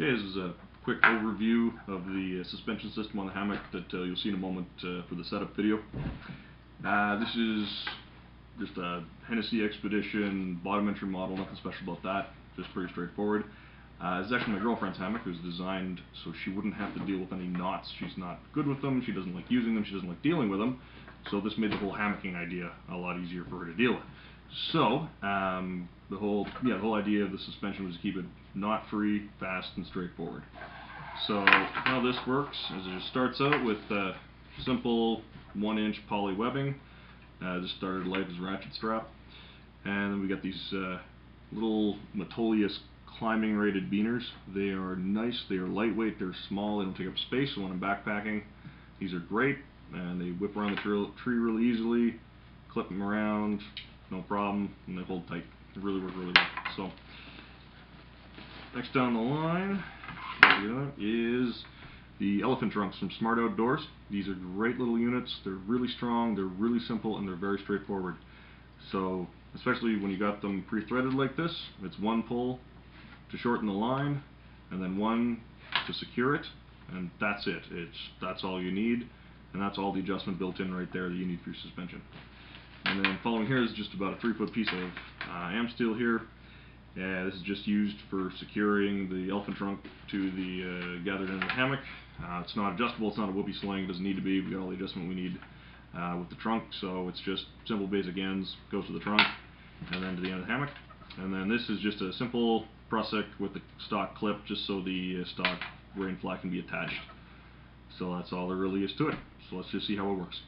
Okay, this is a quick overview of the uh, suspension system on the hammock that uh, you'll see in a moment uh, for the setup video. Uh, this is just a Hennessy Expedition bottom entry model, nothing special about that, just pretty straightforward. Uh, this is actually my girlfriend's hammock. It was designed so she wouldn't have to deal with any knots. She's not good with them, she doesn't like using them, she doesn't like dealing with them. So this made the whole hammocking idea a lot easier for her to deal with. So, um, the whole yeah, the whole idea of the suspension was to keep it knot free, fast, and straightforward. So how this works is it just starts out with uh, simple one inch poly webbing. Uh, just started life as ratchet strap. And then we got these uh, little Metolius climbing rated beaners. They are nice, they are lightweight, they're small, they don't take up space, so when I'm backpacking, these are great. And they whip around the tree really easily, clip them around, no problem, and they hold tight. They really work really well. So, next down the line is the elephant trunks from Smart Outdoors. These are great little units. They're really strong, they're really simple, and they're very straightforward. So, especially when you got them pre-threaded like this, it's one pull to shorten the line, and then one to secure it, and that's it. It's that's all you need, and that's all the adjustment built in right there that you need for your suspension. Following here is just about a three foot piece of uh, Amsteel here. Uh, this is just used for securing the elephant trunk to the uh, gathered end of the hammock. Uh, it's not adjustable, it's not a whoopee sling, it doesn't need to be. We got all the adjustment we need uh, with the trunk, so it's just simple basic ends, goes to the trunk, and then to the end of the hammock. And then this is just a simple prusik with the stock clip, just so the uh, stock rain fly can be attached. So that's all there really is to it. So let's just see how it works.